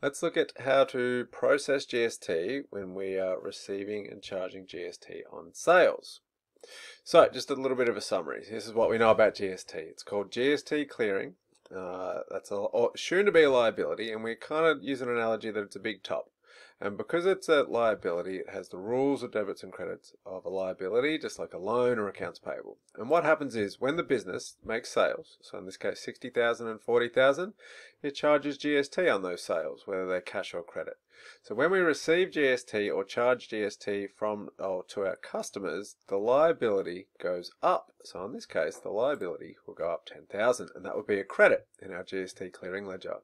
Let's look at how to process GST when we are receiving and charging GST on sales. So, just a little bit of a summary. This is what we know about GST. It's called GST clearing. Uh, that's a, soon to be a liability, and we kind of use an analogy that it's a big top. And because it's a liability, it has the rules of debits and credits of a liability, just like a loan or accounts payable. And what happens is when the business makes sales, so in this case 60,000 and 40,000, it charges GST on those sales, whether they're cash or credit. So when we receive GST or charge GST from or to our customers, the liability goes up. So in this case, the liability will go up 10,000 and that would be a credit in our GST clearing ledger.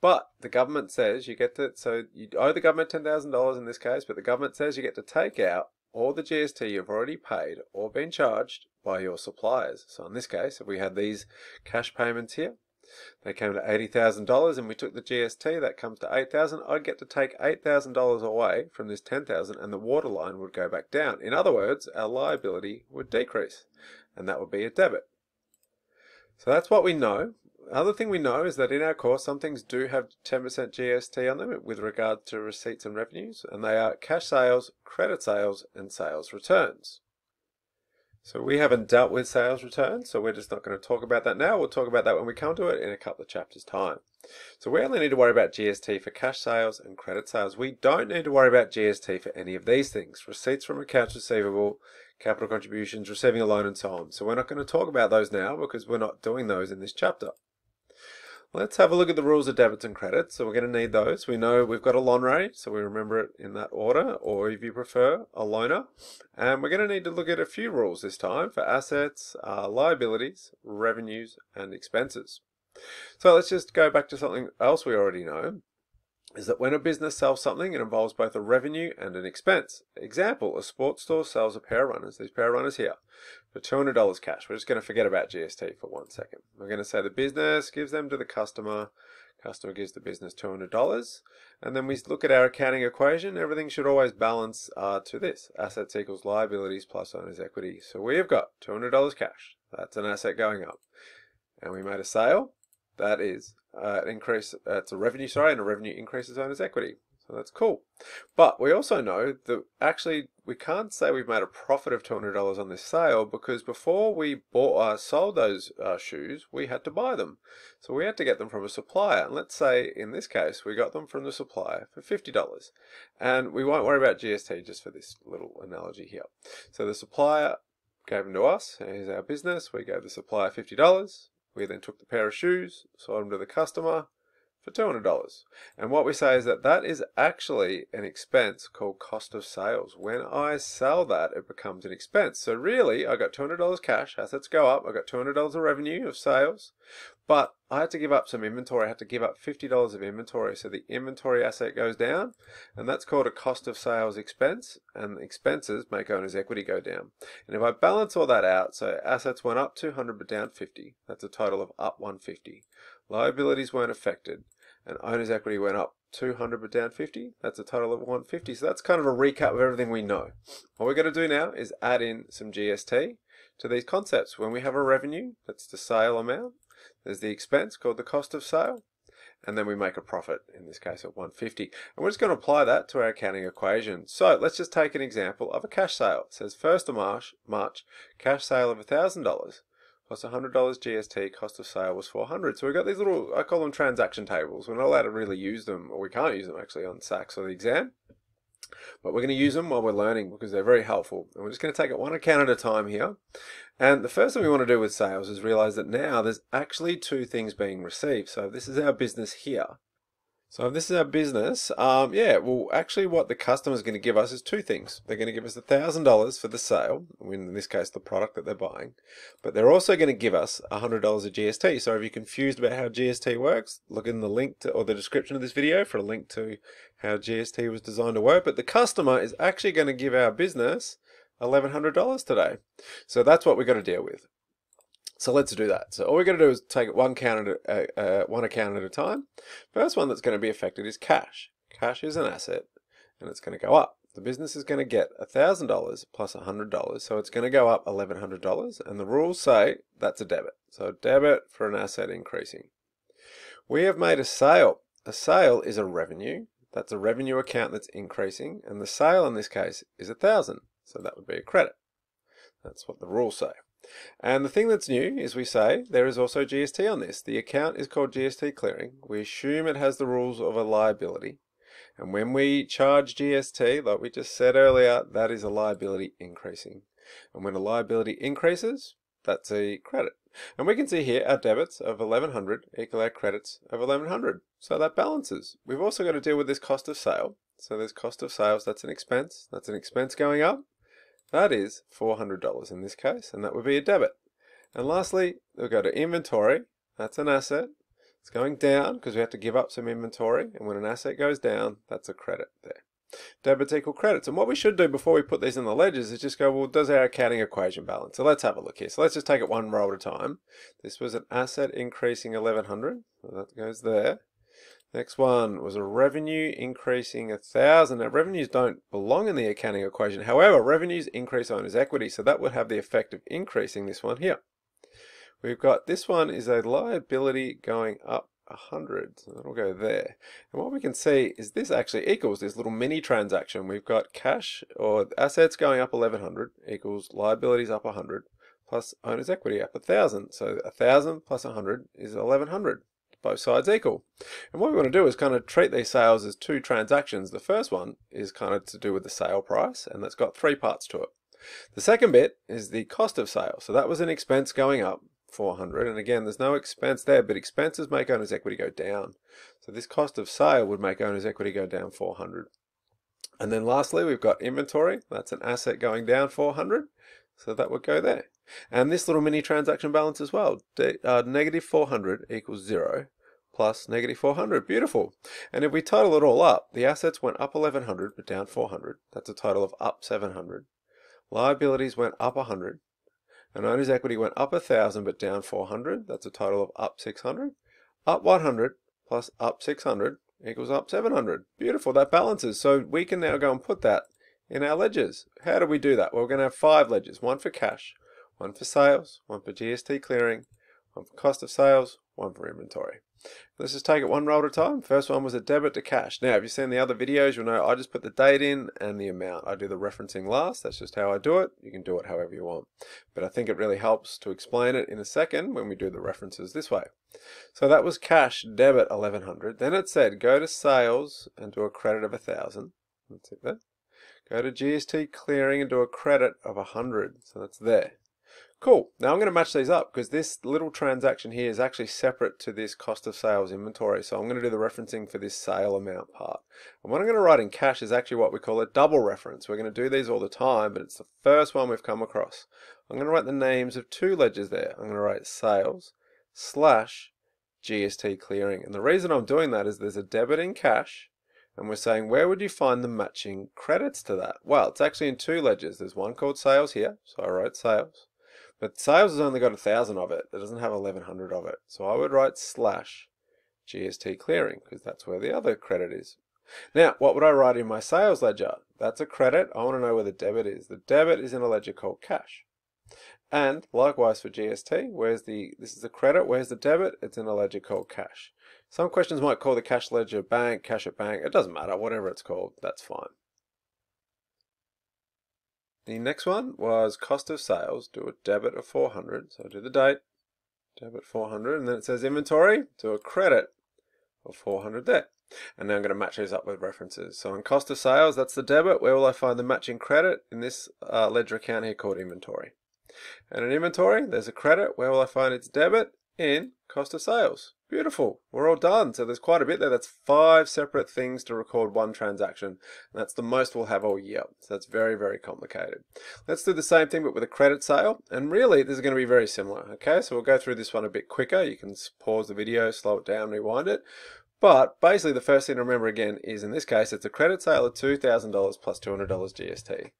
But the government says you get to, so you owe the government $10,000 in this case, but the government says you get to take out all the GST you've already paid or been charged by your suppliers. So in this case, if we had these cash payments here, they came to $80,000 and we took the GST, that comes to 8,000. I'd get to take $8,000 away from this 10,000 and the waterline would go back down. In other words, our liability would decrease and that would be a debit. So that's what we know other thing we know is that in our course, some things do have 10% GST on them with regard to receipts and revenues, and they are cash sales, credit sales, and sales returns. So we haven't dealt with sales returns, so we're just not going to talk about that now. We'll talk about that when we come to it in a couple of chapters' time. So we only need to worry about GST for cash sales and credit sales. We don't need to worry about GST for any of these things. Receipts from accounts receivable, capital contributions, receiving a loan, and so on. So we're not going to talk about those now because we're not doing those in this chapter. Let's have a look at the rules of debits and credits. So we're going to need those. We know we've got a loan rate, so we remember it in that order, or if you prefer, a loaner. And we're going to need to look at a few rules this time for assets, uh, liabilities, revenues, and expenses. So let's just go back to something else we already know is that when a business sells something, it involves both a revenue and an expense. Example, a sports store sells a pair of runners, these pair of runners here, for $200 cash. We're just going to forget about GST for one second. We're going to say the business gives them to the customer, customer gives the business $200, and then we look at our accounting equation. Everything should always balance uh, to this. Assets equals liabilities plus owner's equity. So we have got $200 cash. That's an asset going up. And we made a sale. That is uh, increase, uh, it's a revenue, sorry, and a revenue increases owner's equity. So that's cool. But we also know that actually we can't say we've made a profit of $200 on this sale because before we bought, uh, sold those uh, shoes, we had to buy them. So we had to get them from a supplier. And let's say in this case, we got them from the supplier for $50. And we won't worry about GST just for this little analogy here. So the supplier gave them to us. Here's our business. We gave the supplier $50. We then took the pair of shoes, sold them to the customer for $200. And what we say is that that is actually an expense called cost of sales. When I sell that, it becomes an expense. So really, I got $200 cash, assets go up, I got $200 of revenue of sales, but I had to give up some inventory. I had to give up $50 of inventory. So the inventory asset goes down, and that's called a cost of sales expense, and expenses make owner's equity go down. And if I balance all that out, so assets went up 200 but down 50, that's a total of up 150. Liabilities weren't affected, and owner's equity went up 200 but down 50. That's a total of 150. So that's kind of a recap of everything we know. What we're going to do now is add in some GST to these concepts. When we have a revenue, that's the sale amount, there's the expense called the cost of sale, and then we make a profit, in this case at 150. And we're just going to apply that to our accounting equation. So let's just take an example of a cash sale. It says 1st of March, March cash sale of $1,000 plus $100 GST, cost of sale was 400 So we've got these little, I call them transaction tables. We're not allowed to really use them, or we can't use them actually on SACS or the exam. But we're going to use them while we're learning because they're very helpful. And we're just going to take it one account at a time here. And the first thing we want to do with sales is realize that now there's actually two things being received. So this is our business here. So if this is our business, um, yeah, well, actually what the customer is going to give us is two things. They're going to give us $1,000 for the sale, in this case, the product that they're buying, but they're also going to give us $100 of GST. So if you're confused about how GST works, look in the link to, or the description of this video for a link to how GST was designed to work. But the customer is actually going to give our business $1,100 today. So that's what we've got to deal with. So let's do that. So all we're going to do is take one account at a, uh, one account at a time. First one that's going to be affected is cash. Cash is an asset, and it's going to go up. The business is going to get $1,000 plus $100, so it's going to go up $1,100, and the rules say that's a debit. So debit for an asset increasing. We have made a sale a sale is a revenue. That's a revenue account that's increasing, and the sale in this case is a thousand. So that would be a credit. That's what the rules say. And the thing that's new is we say there is also GST on this. The account is called GST clearing. We assume it has the rules of a liability. And when we charge GST, like we just said earlier, that is a liability increasing. And when a liability increases, that's a credit. And we can see here our debits of 1100 equal our credits of 1100. So that balances. We've also got to deal with this cost of sale. So there's cost of sales, that's an expense. That's an expense going up. That is $400 in this case, and that would be a debit. And lastly, we'll go to inventory. That's an asset. It's going down because we have to give up some inventory, and when an asset goes down, that's a credit there. Debits equal credits. And what we should do before we put these in the ledgers is just go, well, does our accounting equation balance? So let's have a look here. So let's just take it one row at a time. This was an asset increasing 1100. So that goes there. Next one was a revenue increasing a thousand. Now revenues don't belong in the accounting equation. However, revenues increase owner's equity, so that would have the effect of increasing this one here. We've got this one is a liability going up 100, so that'll go there. And what we can see is this actually equals this little mini transaction. We've got cash or assets going up 1100 equals liabilities up 100 plus owner's equity up 1000. So 1000 plus 100 is 1100 both sides equal. And what we want to do is kind of treat these sales as two transactions. The first one is kind of to do with the sale price, and that's got three parts to it. The second bit is the cost of sale. So that was an expense going up, 400. And again, there's no expense there, but expenses make owner's equity go down. So this cost of sale would make owner's equity go down 400. And then lastly, we've got inventory. That's an asset going down 400. So that would go there. And this little mini transaction balance as well. Uh, negative 400 equals 0 plus negative 400. Beautiful. And if we total it all up, the assets went up 1100 but down 400. That's a total of up 700. Liabilities went up 100. And owner's equity went up 1000 but down 400. That's a total of up 600. Up 100 plus up 600 equals up 700. Beautiful. That balances. So we can now go and put that in our ledgers. How do we do that? Well, we're going to have five ledgers, one for cash, one for sales, one for GST clearing, one for cost of sales, one for inventory. Let's just take it one roll at a time. First one was a debit to cash. Now, if you've seen the other videos, you'll know I just put the date in and the amount. I do the referencing last. That's just how I do it. You can do it however you want. But I think it really helps to explain it in a second when we do the references this way. So that was cash debit 1100. Then it said go to sales and do a credit of 1000. That's it there. Go to GST clearing and do a credit of 100. So that's there. Cool. Now I'm going to match these up because this little transaction here is actually separate to this cost of sales inventory. So I'm going to do the referencing for this sale amount part. And what I'm going to write in cash is actually what we call a double reference. We're going to do these all the time, but it's the first one we've come across. I'm going to write the names of two ledgers there. I'm going to write sales slash GST clearing. And the reason I'm doing that is there's a debit in cash and we're saying, where would you find the matching credits to that? Well, it's actually in two ledgers. There's one called sales here, so I wrote sales. But sales has only got a thousand of it. It doesn't have 1100 of it. So I would write slash GST clearing because that's where the other credit is. Now, what would I write in my sales ledger? That's a credit. I want to know where the debit is. The debit is in a ledger called cash. And likewise for GST, where's the, this is the credit, where's the debit? It's in a ledger called cash. Some questions might call the cash ledger bank, cash at bank. It doesn't matter, whatever it's called, that's fine. The next one was cost of sales. Do a debit of 400. So do the date, debit 400, and then it says inventory. Do a credit of 400 there. And now I'm going to match these up with references. So on cost of sales, that's the debit. Where will I find the matching credit? In this uh, ledger account here called inventory. And in inventory, there's a credit. Where will I find its debit? In cost of sales. Beautiful. We're all done. So there's quite a bit there. That's five separate things to record one transaction. And that's the most we'll have all year. So that's very, very complicated. Let's do the same thing, but with a credit sale. And really, this is going to be very similar. Okay, so we'll go through this one a bit quicker. You can pause the video, slow it down, rewind it. But basically, the first thing to remember again is in this case, it's a credit sale of $2,000 plus $200 GST.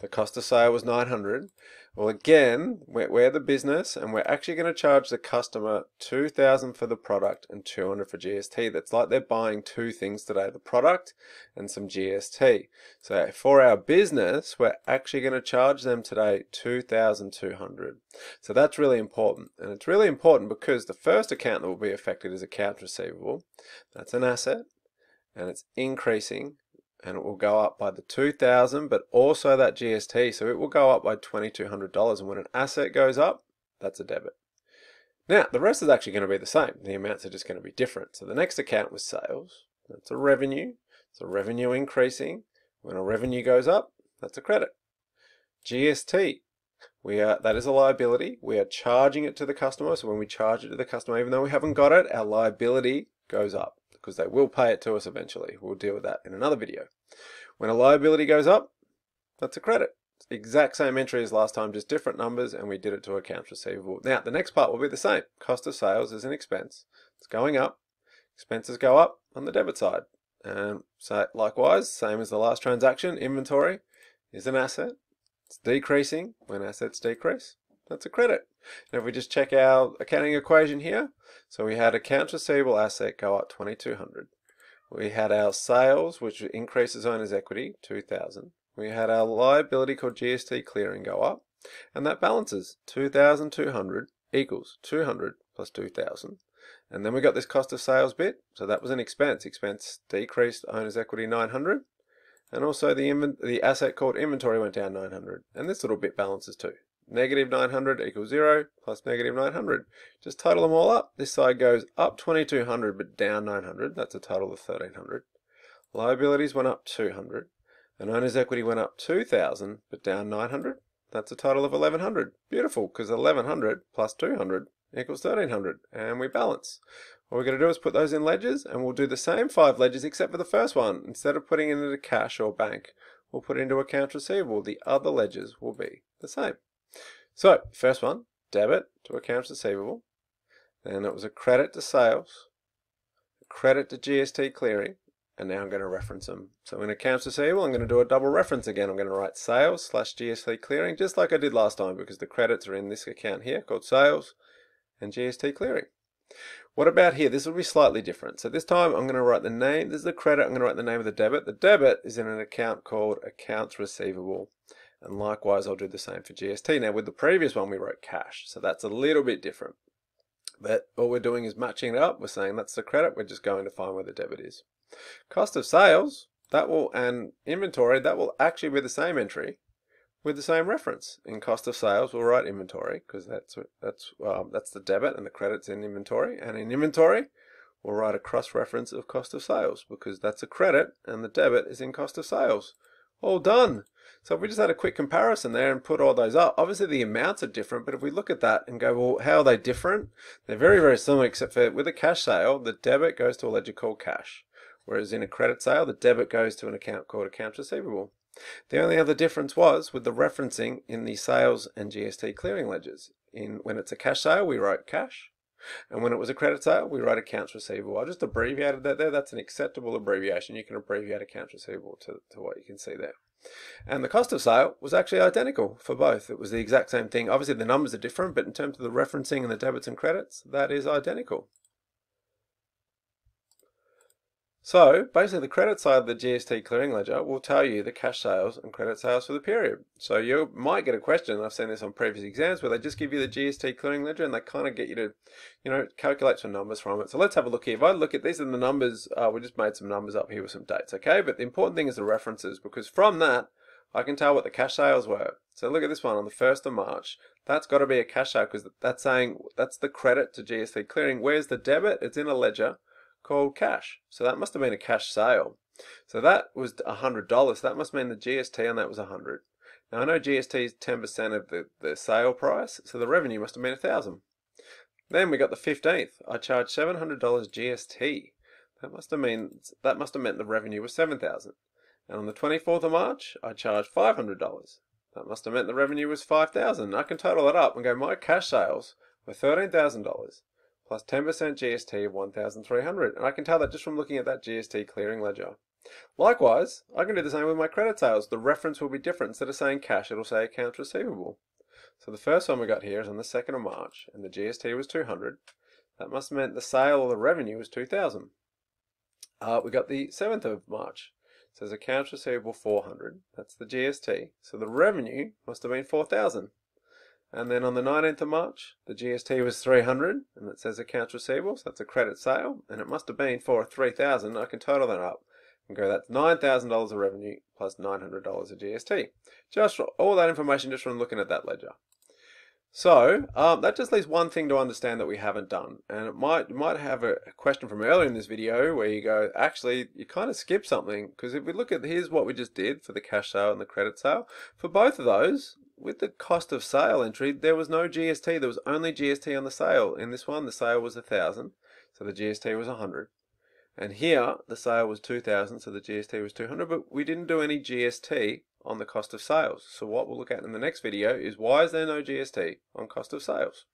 The cost of sale was 900. Well, again, we're, we're the business and we're actually going to charge the customer 2000 for the product and 200 for GST. That's like they're buying two things today, the product and some GST. So for our business, we're actually going to charge them today 2200. So that's really important. And it's really important because the first account that will be affected is accounts receivable. That's an asset and it's increasing and it will go up by the 2000 but also that GST so it will go up by $2200 and when an asset goes up that's a debit. Now the rest is actually going to be the same. The amounts are just going to be different. So the next account was sales. That's a revenue. So revenue increasing. When a revenue goes up that's a credit. GST we are that is a liability. We are charging it to the customer. So when we charge it to the customer even though we haven't got it our liability goes up because they will pay it to us eventually. We'll deal with that in another video. When a liability goes up, that's a credit. Exact same entry as last time, just different numbers, and we did it to accounts receivable. Now, the next part will be the same. Cost of sales is an expense. It's going up. Expenses go up on the debit side. And so likewise, same as the last transaction, inventory is an asset. It's decreasing when assets decrease. That's a credit. And if we just check our accounting equation here, so we had accounts receivable asset go up 2200. We had our sales, which increases owner's equity, 2000. We had our liability called GST clearing go up, and that balances 2200 equals 200 plus 2000. And then we got this cost of sales bit, so that was an expense. Expense decreased owner's equity 900, and also the, the asset called inventory went down 900. And this little bit balances too. Negative 900 equals 0 plus negative 900. Just total them all up. This side goes up 2200 but down 900. That's a total of 1300. Liabilities went up 200. And owner's equity went up 2000 but down 900. That's a total of 1100. Beautiful, because 1100 plus 200 equals 1300. And we balance. What we're going to do is put those in ledgers and we'll do the same five ledgers except for the first one. Instead of putting it into cash or bank, we'll put it into accounts receivable. The other ledgers will be the same. So, first one, debit to accounts receivable. Then it was a credit to sales, a credit to GST clearing, and now I'm going to reference them. So in accounts receivable, I'm going to do a double reference again. I'm going to write sales slash GST clearing, just like I did last time, because the credits are in this account here called sales and GST clearing. What about here? This will be slightly different. So this time I'm going to write the name. This is the credit. I'm going to write the name of the debit. The debit is in an account called accounts receivable. And likewise, I'll do the same for GST. Now with the previous one, we wrote cash. So that's a little bit different. But all we're doing is matching it up. We're saying that's the credit. We're just going to find where the debit is. Cost of sales, that will, and inventory, that will actually be the same entry with the same reference. In cost of sales, we'll write inventory because that's that's um, that's the debit and the credit's in inventory. And in inventory, we'll write a cross reference of cost of sales because that's a credit and the debit is in cost of sales. All done. So if we just had a quick comparison there and put all those up, obviously the amounts are different, but if we look at that and go, well, how are they different? They're very, very similar, except for with a cash sale, the debit goes to a ledger called cash. Whereas in a credit sale, the debit goes to an account called accounts receivable. The only other difference was with the referencing in the sales and GST clearing ledgers. In When it's a cash sale, we wrote cash. And when it was a credit sale, we wrote accounts receivable. I just abbreviated that there. That's an acceptable abbreviation. You can abbreviate accounts receivable to, to what you can see there. And the cost of sale was actually identical for both. It was the exact same thing. Obviously, the numbers are different, but in terms of the referencing and the debits and credits, that is identical. So basically the credit side of the GST clearing ledger will tell you the cash sales and credit sales for the period. So you might get a question, I've seen this on previous exams, where they just give you the GST clearing ledger and they kind of get you to, you know, calculate some numbers from it. So let's have a look here. If I look at these are the numbers, uh, we just made some numbers up here with some dates, okay? But the important thing is the references because from that, I can tell what the cash sales were. So look at this one on the 1st of March. That's got to be a cash sale because that's saying that's the credit to GST clearing. Where's the debit? It's in a ledger called cash. So that must have been a cash sale. So that was $100. So that must mean the GST on that was 100 Now I know GST is 10% of the, the sale price, so the revenue must have been 1000 Then we got the 15th. I charged $700 GST. That must have mean that must have meant the revenue was 7000 And on the 24th of March, I charged $500. That must have meant the revenue was 5000 I can total that up and go, my cash sales were $13,000 plus 10% GST of 1,300. And I can tell that just from looking at that GST clearing ledger. Likewise, I can do the same with my credit sales. The reference will be different. Instead of saying cash, it'll say accounts receivable. So the first one we got here is on the 2nd of March, and the GST was 200. That must have meant the sale or the revenue was 2,000. Uh, we got the 7th of March. It says accounts receivable 400. That's the GST. So the revenue must have been 4,000. And then on the 19th of March, the GST was 300, and it says accounts receivable, so that's a credit sale, and it must have been for 3,000. I can total that up and go, that's $9,000 of revenue plus $900 of GST. Just all that information just from looking at that ledger. So um, that just leaves one thing to understand that we haven't done, and it might you might have a question from earlier in this video where you go, actually, you kind of skip something because if we look at here's what we just did for the cash sale and the credit sale, for both of those, with the cost of sale entry, there was no GST. There was only GST on the sale. In this one, the sale was a thousand, so the GST was a hundred. And here, the sale was 2000, so the GST was 200, but we didn't do any GST on the cost of sales. So what we'll look at in the next video is why is there no GST on cost of sales?